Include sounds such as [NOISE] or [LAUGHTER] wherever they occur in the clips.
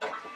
Thank [LAUGHS] you.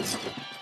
you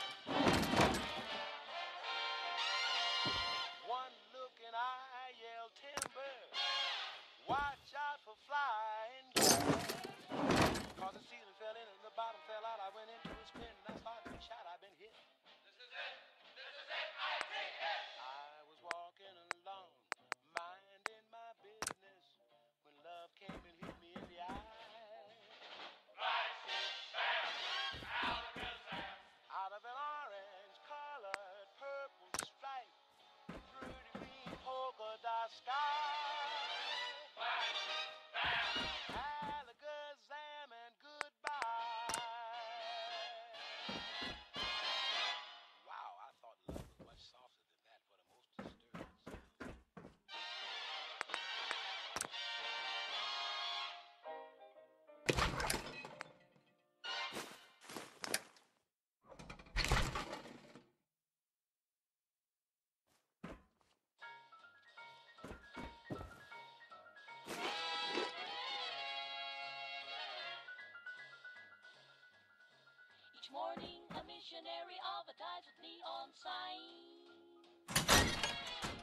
Each morning, a missionary advertised with neon sign.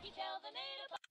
He tells the native.